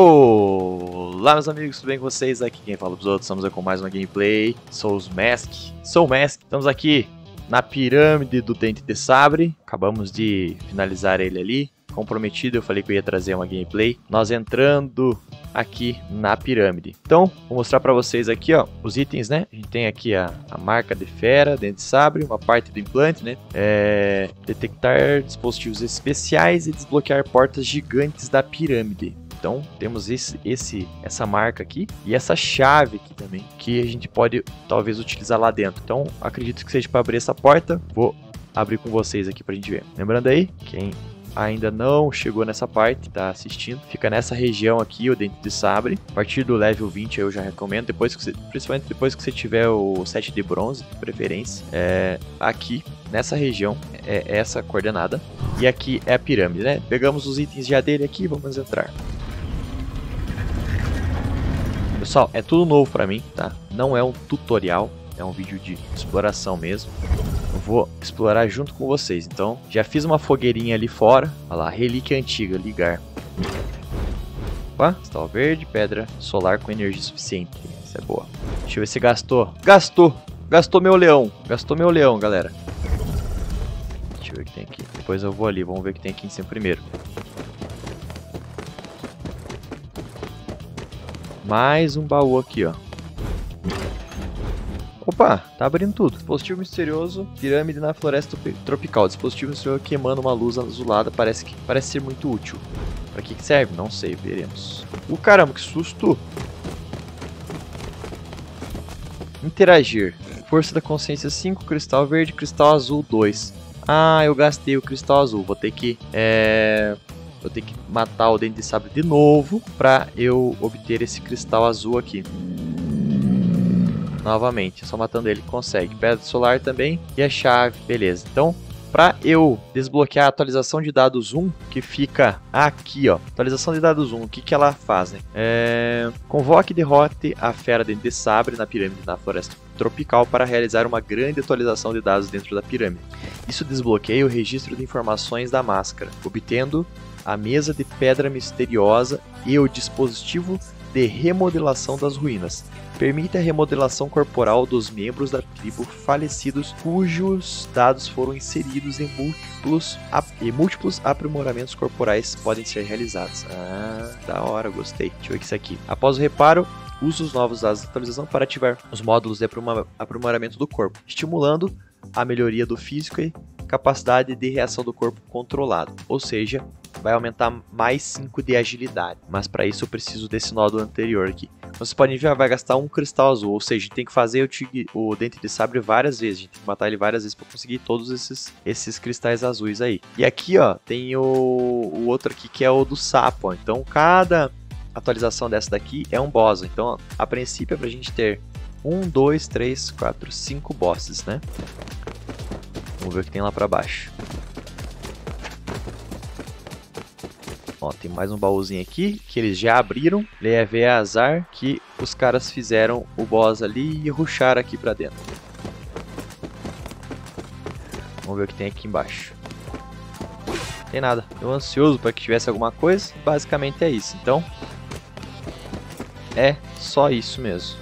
Olá meus amigos, tudo bem com vocês? Aqui quem fala pros outros, estamos com mais uma gameplay. Souls Mask, Soul Mask. Estamos aqui na pirâmide do Dente de Sabre. Acabamos de finalizar ele ali. Comprometido, eu falei que eu ia trazer uma gameplay. Nós entrando aqui na pirâmide. Então, vou mostrar pra vocês aqui ó, os itens né? A gente tem aqui a, a marca de fera, Dente de Sabre, uma parte do implante né? É, Detectar dispositivos especiais e desbloquear portas gigantes da pirâmide então temos esse, esse, essa marca aqui e essa chave aqui também que a gente pode talvez utilizar lá dentro. Então acredito que seja para abrir essa porta. Vou abrir com vocês aqui para a gente ver. Lembrando aí, quem ainda não chegou nessa parte, tá assistindo, fica nessa região aqui, o Dente de Sabre. A partir do level 20 eu já recomendo, depois que você, principalmente depois que você tiver o set de bronze, de preferência, é, aqui nessa região é essa coordenada. E aqui é a pirâmide, né? Pegamos os itens já dele aqui, vamos entrar. Pessoal, é tudo novo pra mim, tá? Não é um tutorial, é um vídeo de exploração mesmo. Eu vou explorar junto com vocês. Então, já fiz uma fogueirinha ali fora. Olha lá, relíquia antiga, ligar. Opa, cristal verde, pedra solar com energia suficiente. Isso é boa. Deixa eu ver se gastou. Gastou! Gastou meu leão. Gastou meu leão, galera. Deixa eu ver o que tem aqui. Depois eu vou ali. Vamos ver o que tem aqui em cima primeiro. Mais um baú aqui, ó. Opa, tá abrindo tudo. Dispositivo misterioso, pirâmide na floresta tropical. Dispositivo misterioso que emana uma luz azulada, parece, que, parece ser muito útil. Pra que, que serve? Não sei, veremos. O uh, caramba, que susto! Interagir. Força da consciência 5, cristal verde, cristal azul 2. Ah, eu gastei o cristal azul. Vou ter que é, eu tenho que matar o dente de sabre de novo para eu obter esse cristal azul aqui. Novamente, só matando ele consegue. Pedra solar também e a chave, beleza. Então, para eu desbloquear a atualização de dados 1, que fica aqui, ó. Atualização de dados 1, o que, que ela faz, né? É... Convoque e derrote a fera dente de sabre na pirâmide da floresta tropical para realizar uma grande atualização de dados dentro da pirâmide. Isso desbloqueia o registro de informações da máscara, obtendo a mesa de pedra misteriosa e o dispositivo de remodelação das ruínas. Permite a remodelação corporal dos membros da tribo falecidos cujos dados foram inseridos em múltiplos, e múltiplos aprimoramentos corporais podem ser realizados. Ah, da hora, gostei. Deixa eu ver isso aqui. Após o reparo, use os novos dados de atualização para ativar os módulos de aprimoramento do corpo, estimulando a melhoria do físico e capacidade de reação do corpo controlado, ou seja, vai aumentar mais 5 de agilidade. Mas para isso eu preciso desse nódulo anterior aqui. Vocês podem ver, vai gastar um cristal azul, ou seja, tem que fazer o, tigre, o dente de sabre várias vezes, a gente tem que matar ele várias vezes para conseguir todos esses, esses cristais azuis aí. E aqui, ó, tem o, o outro aqui que é o do sapo, ó. então cada atualização dessa daqui é um boss, então a princípio é pra gente ter um, dois, três, quatro, cinco bosses, né? Vamos ver o que tem lá pra baixo. Ó, tem mais um baúzinho aqui que eles já abriram. Leve a azar que os caras fizeram o boss ali e rusharam aqui pra dentro. Vamos ver o que tem aqui embaixo. Tem nada. Eu ansioso para que tivesse alguma coisa. Basicamente é isso. Então, é só isso mesmo.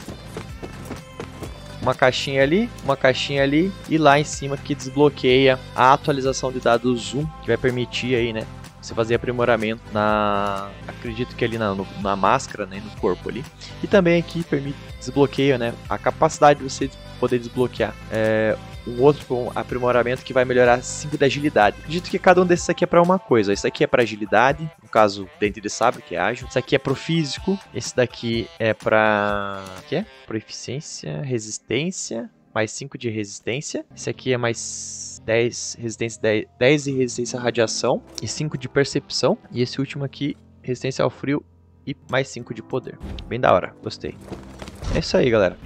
Uma caixinha ali, uma caixinha ali e lá em cima que desbloqueia a atualização de dados Zoom, que vai permitir aí, né, você fazer aprimoramento na. Acredito que ali na, no, na máscara, né? No corpo ali. E também aqui permite desbloqueio, né? A capacidade de você poder desbloquear. É, um outro aprimoramento que vai melhorar 5 de agilidade. Acredito que cada um desses aqui é para uma coisa. Esse aqui é para agilidade, no caso, dente de sabre, que é ágil. Esse aqui é pro físico. Esse daqui é para que é? Proficiência, resistência, mais 5 de resistência. Esse aqui é mais 10 resistência 10, 10 de resistência à radiação e 5 de percepção. E esse último aqui, resistência ao frio e mais 5 de poder. Bem da hora, gostei. É isso aí, galera.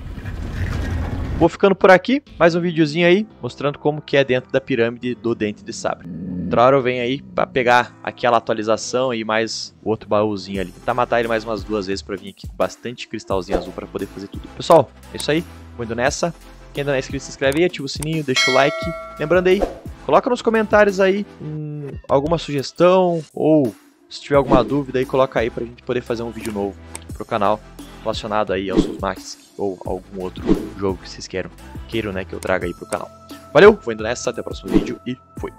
Vou ficando por aqui, mais um videozinho aí, mostrando como que é dentro da pirâmide do Dente de Sabre. Outra hora eu venho aí pra pegar aquela atualização e mais o outro baúzinho ali. Tentar matar ele mais umas duas vezes pra vir aqui com bastante cristalzinho azul pra poder fazer tudo. Pessoal, é isso aí. Vou indo nessa. Quem ainda não é inscrito, se inscreve aí, ativa o sininho, deixa o like. Lembrando aí, coloca nos comentários aí hum, alguma sugestão ou Se tiver alguma dúvida aí, coloca aí pra gente poder fazer um vídeo novo pro canal relacionado aí aos Max ou algum outro jogo que vocês queiram, queiram né, que eu traga aí pro canal. Valeu, vou indo nessa, até o próximo vídeo e fui!